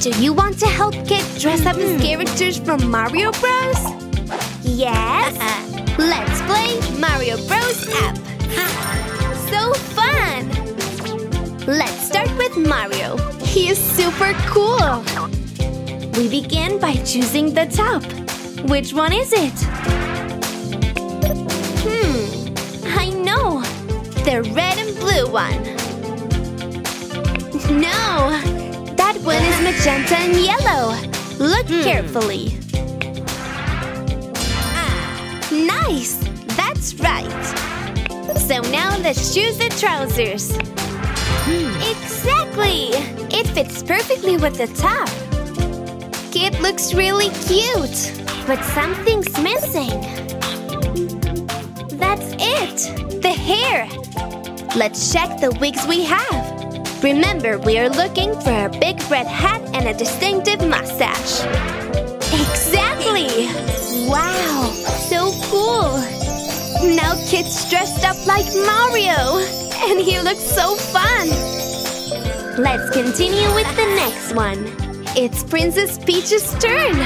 Do you want to help Kit dress up as characters from Mario Bros? Yes? Let's play Mario Bros app. So fun! Let's start with Mario. He is super cool. We begin by choosing the top. Which one is it? Hmm, I know. The red and blue one. No, one is magenta and yellow. Look hmm. carefully. Ah, nice! That's right. So now let's choose the trousers. Hmm. Exactly! It fits perfectly with the top. Kit looks really cute, but something's missing. That's it! The hair! Let's check the wigs we have. Remember, we are looking for a big red hat and a distinctive mustache. Exactly! Wow, so cool! Now Kit's dressed up like Mario! And he looks so fun! Let's continue with the next one. It's Princess Peach's turn!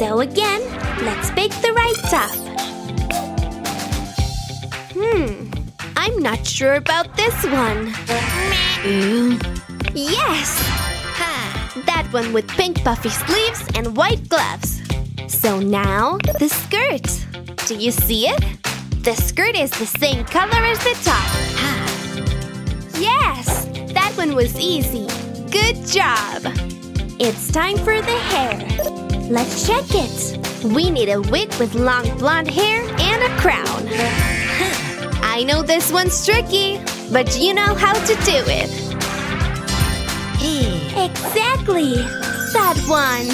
So again, let's pick the right top. Hmm, I'm not sure about this one. Yes! That one with pink puffy sleeves and white gloves. So now, the skirt. Do you see it? The skirt is the same color as the top. Yes! That one was easy. Good job! It's time for the hair. Let's check it. We need a wig with long blonde hair and a crown. I know this one's tricky, but you know how to do it. Exactly! That one!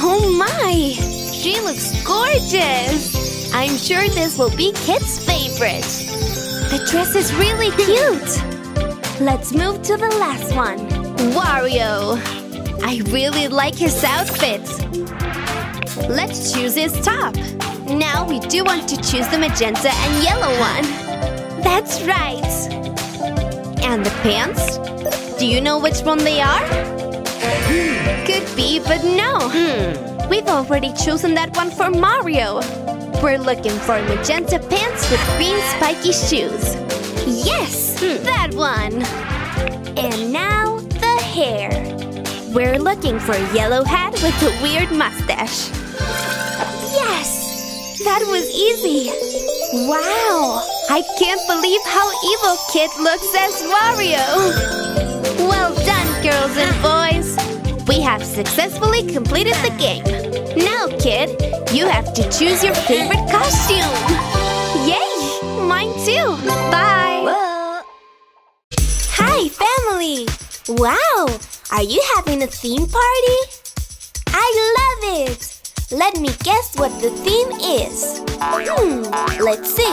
Oh my! She looks gorgeous! I'm sure this will be Kit's favorite. The dress is really cute! Let's move to the last one. Wario! I really like his outfit. Let's choose his top. Now we do want to choose the magenta and yellow one. That's right. And the pants? Do you know which one they are? Could be, but no. Hmm. We've already chosen that one for Mario. We're looking for magenta pants with green spiky shoes. Yes, hmm. that one. And now the hair. We're looking for a yellow hat with a weird mustache. Yes! That was easy. Wow! I can't believe how evil Kit looks as Wario. Well done, girls and boys. We have successfully completed the game. Now, Kit, you have to choose your favorite costume. Yay! Mine too. Bye. Hi, family. Wow! Are you having a theme party? I love it! Let me guess what the theme is. Hmm, let's see.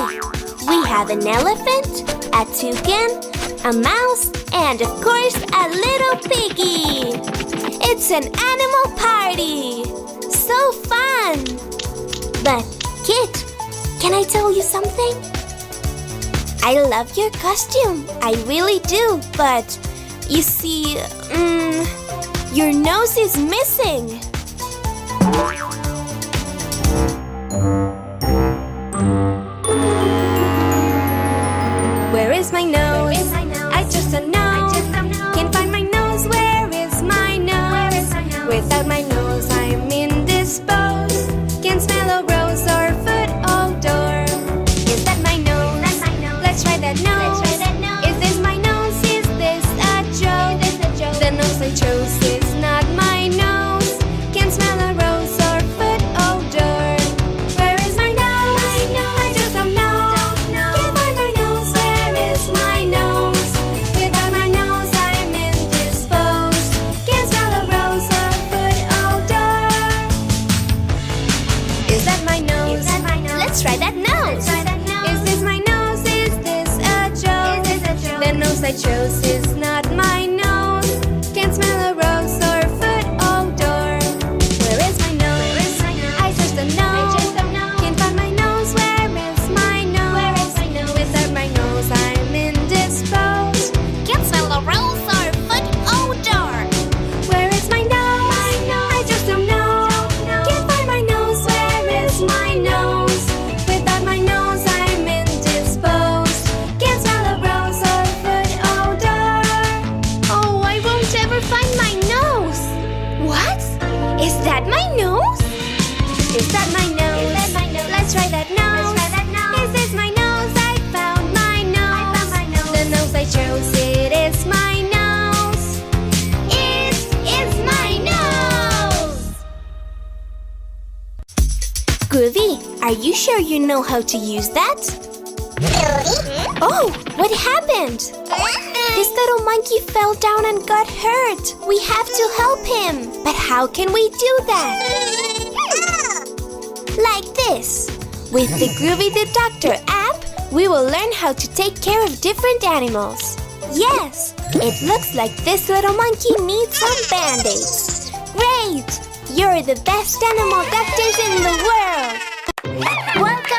We have an elephant, a toucan, a mouse, and of course, a little piggy. It's an animal party! So fun! But, Kit, can I tell you something? I love your costume. I really do, but you see, mm, your nose is missing. Are you sure you know how to use that? Oh, what happened? Uh-huh. This little monkey fell down and got hurt. We have to help him. But how can we do that? Like this. With the Groovy the Doctor app, we will learn how to take care of different animals. Yes, it looks like this little monkey needs some band-aids. Great! You're the best animal doctors in the world!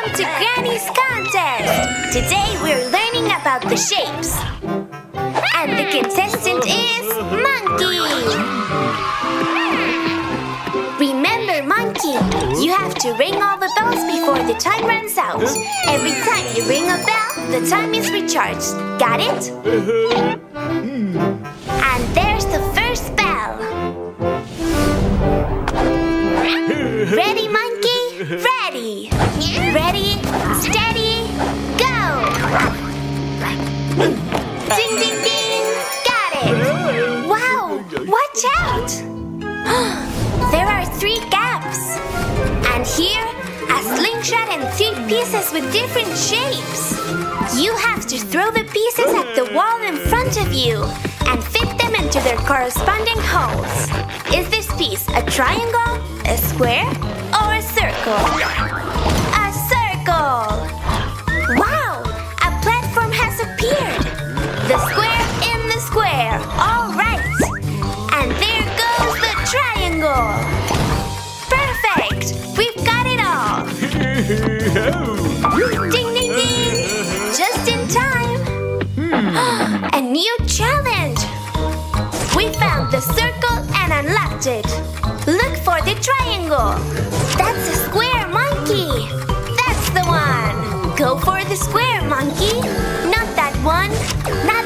Welcome to Granny's Contest! Today we're learning about the shapes. And the contestant is Monkey! Remember, Monkey, you have to ring all the bells before the time runs out. Every time you ring a bell, the time is recharged. Got it? And there's the first bell. Ready, Monkey? Ready! Ready, steady, go! Ding, ding, ding! Got it! Wow! Watch out! there are three gaps. And here, a slingshot and three pieces with different shapes. You have to throw the pieces at the wall in front of you and fit them into their corresponding holes. Is this piece a triangle, a square, or a circle? A circle! Wow! A platform has appeared! The square in the square! All right! And there goes the triangle! Perfect! We've got it all! Ding ding ding! Just in time! A new challenge! We found the circle and unlocked it! Triangle! That's a square monkey! That's the one! Go for the square monkey! Not that one! Not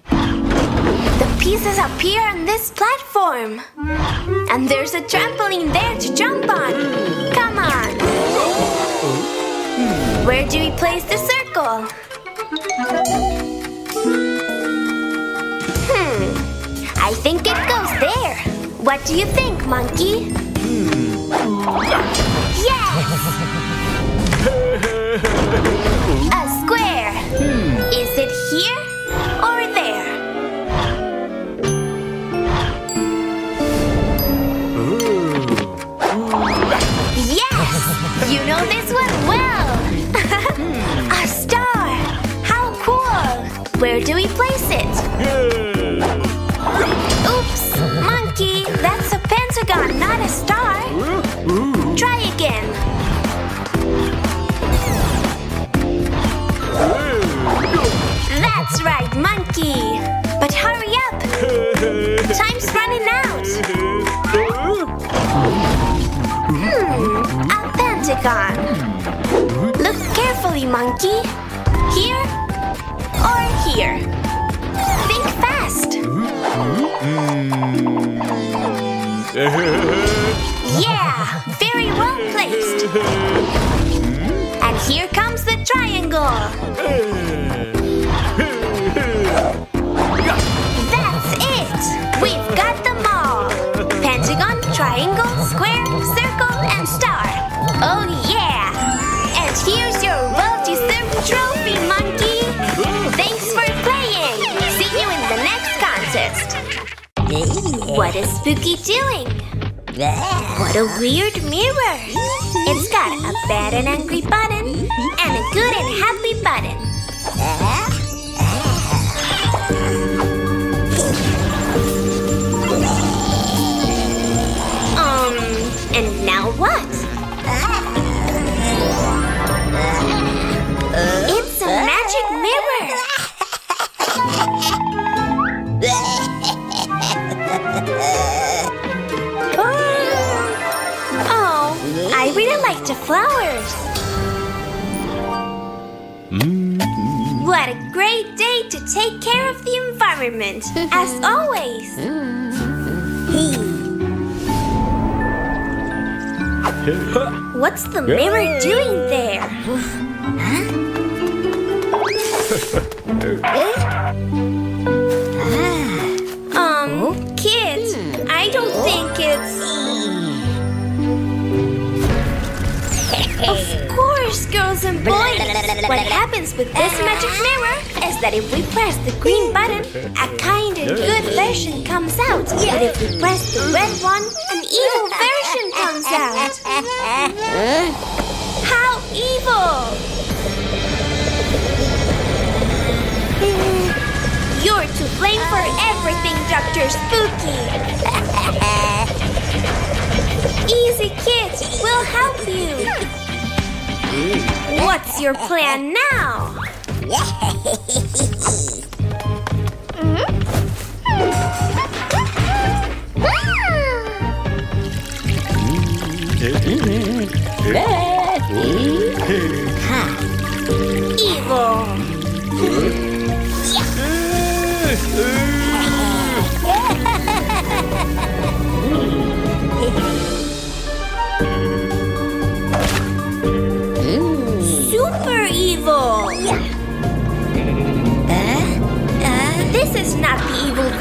The pieces appear on this platform. And there's a trampoline there to jump on. Come on. Where do we place the circle? Hmm. I think it goes there. What do you think, monkey? Yes! A square. Is it here You know this one well! A star! How cool! Where do we place it? Oops! Monkey! That's pentagon. Look carefully, monkey. Here or here? Think fast. Yeah, very well placed. And here comes the triangle. Spooky doing? What a weird mirror! It's got a bad and angry button and a good and happy button. The environment, as always. What's the mirror doing there? um, Girls and boys. What happens with this magic mirror is that if we press the green button, a kind and good version comes out. But if we press the red one, an evil version comes out. How evil! You're to blame for everything, Dr. Spooky. Easy, kids. We'll help you. What's your plan now? Evil.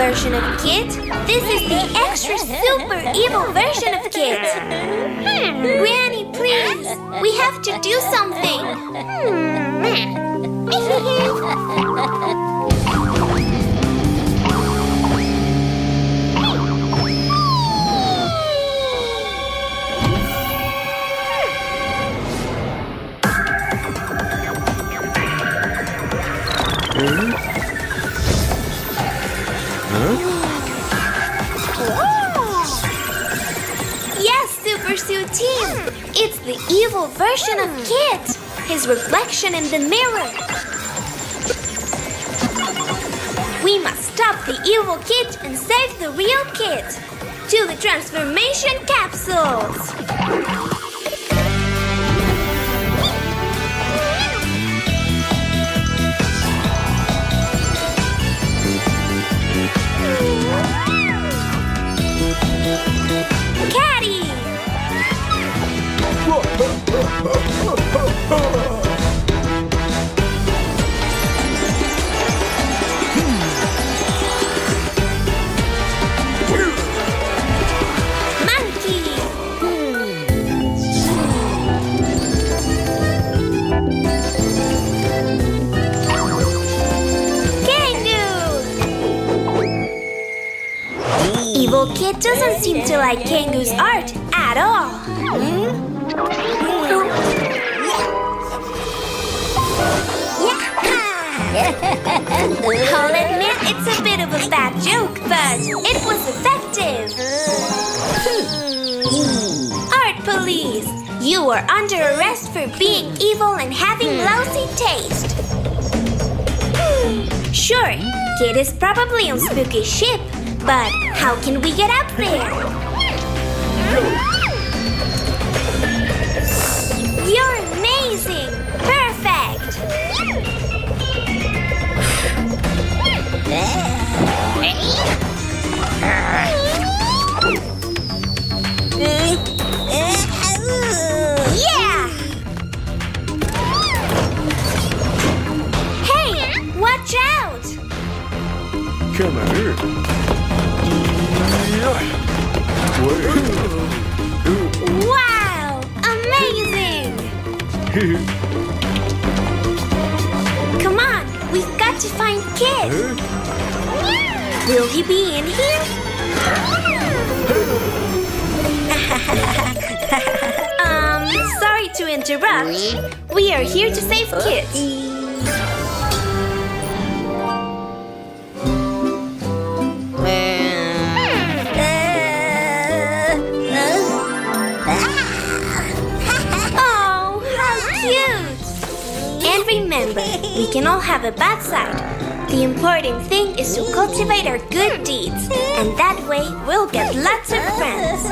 Version of Kit. This is the extra super evil version of Kit. Granny, please. We have to do something. Yes, version of Kit! His reflection in the mirror! We must stop the evil Kit and save the real Kit! To the transformation capsules! Doesn't seem to like Kangaroo's art at all. I'll admit it's a bit of a bad joke, but it was effective. Hmm. Art Police, you are under arrest for being evil and having hmm. lousy taste. Sure, Kit is probably on Spooky's ship, but how can we get up there? You're amazing! Perfect! Yeah! Hey, watch out! Come here. Wow! Amazing! Come on, we've got to find Kit. Will he be in here? um, sorry to interrupt. We are here to save kids. Remember, we can all have a bad side. The important thing is to cultivate our good deeds, and that way we'll get lots of friends.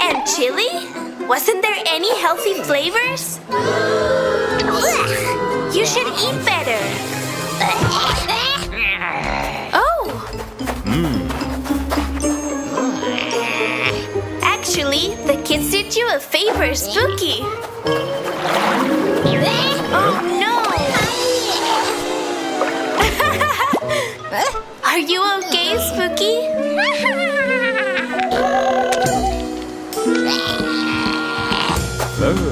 And chili? Wasn't there any healthy flavors? You should eat better. Oh! Actually, the kids did you a favor, Spooky. Oh no! Are you okay, Spooky? Spooky!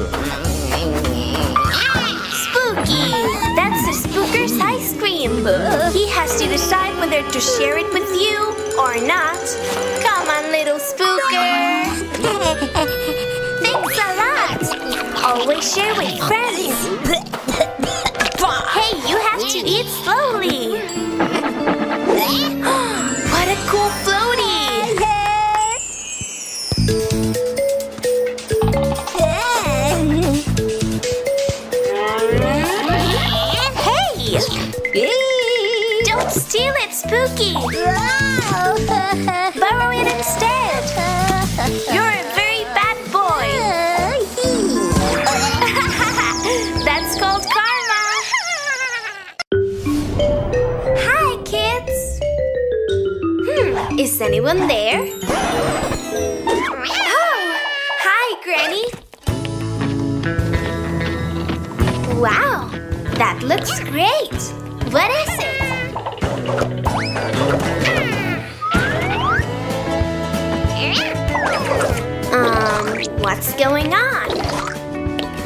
That's the Spooker's ice cream. He has to decide whether to share it with you or not. Come on, little Spooker. Thanks a lot. Always share with friends. There? Oh! Hi, Granny! Wow! That looks great! What is it? Um, what's going on?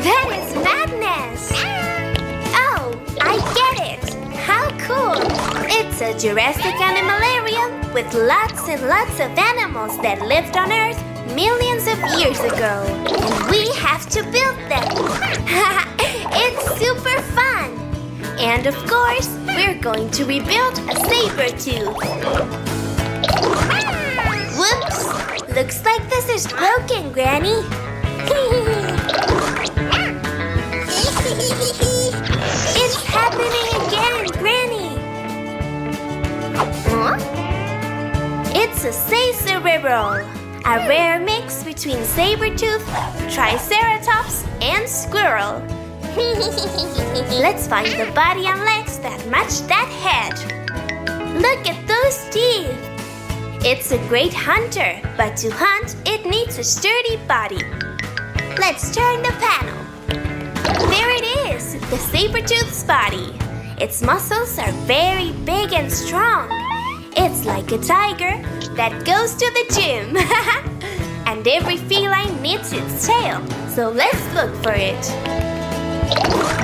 That is madness! Oh, I get it! How cool! It's a Jurassic animalarium with lots and lots of animals that lived on Earth millions of years ago. And we have to build them! it's super fun! And of course, we're going to rebuild a saber tooth. Whoops! Looks like this is broken, Granny. It's a Sacerero, a rare mix between saber-tooth, triceratops, and squirrel. Let's find the body and legs that match that head. Look at those teeth. It's a great hunter, but to hunt, it needs a sturdy body. Let's turn the panel. There it is, the saber-tooth's body. Its muscles are very big and strong. It's like a tiger that goes to the gym. and every feline needs its tail, so let's look for it.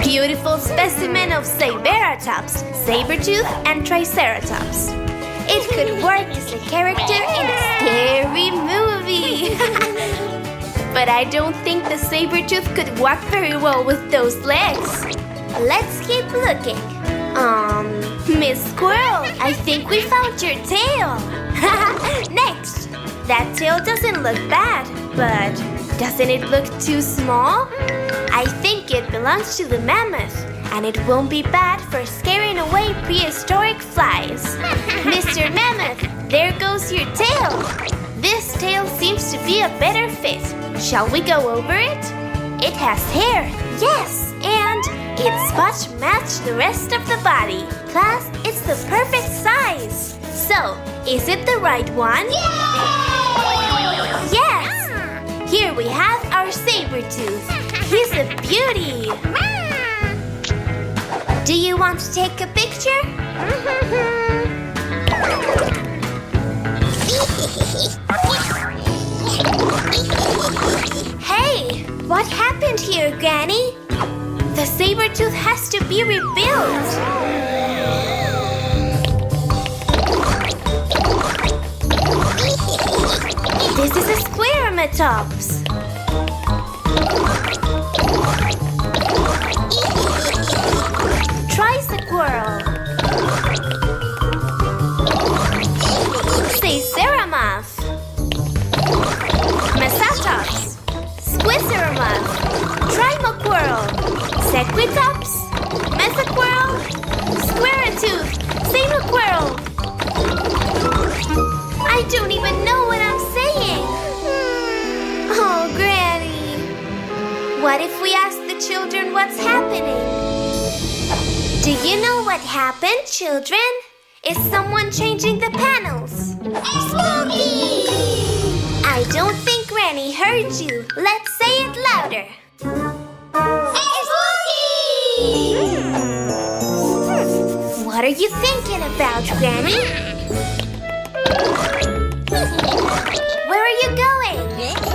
Beautiful specimen of Saberatops, Sabertooth, and Triceratops. It could work as a character in a scary movie. but I don't think the Sabertooth could walk very well with those legs. Let's keep looking. Um, Miss Squirrel, I think we found your tail. Next. That tail doesn't look bad, but doesn't it look too small? I think it belongs to the mammoth, and it won't be bad for scaring away prehistoric flies. Mr. Mammoth, there goes your tail. This tail seems to be a better fit. Shall we go over it? It has hair, yes, its spots match the rest of the body. Plus, it's the perfect size. So, is it the right one? Yes! Here we have our saber tooth. He's a beauty. Do you want to take a picture? hey, what happened here, Granny? The saber tooth has to be rebuilt. This is a Squarematops. Sequitops. Mesaquirrel. Squaretooth. Samaquirrel. I don't even know what I'm saying. Hmm. Oh, Granny. What if we ask the children what's happening? Do you know what happened, children? Is someone changing the panels? Spooky! I don't think Granny heard you. Let's say it louder. What are you thinking about, Granny? Where are you going?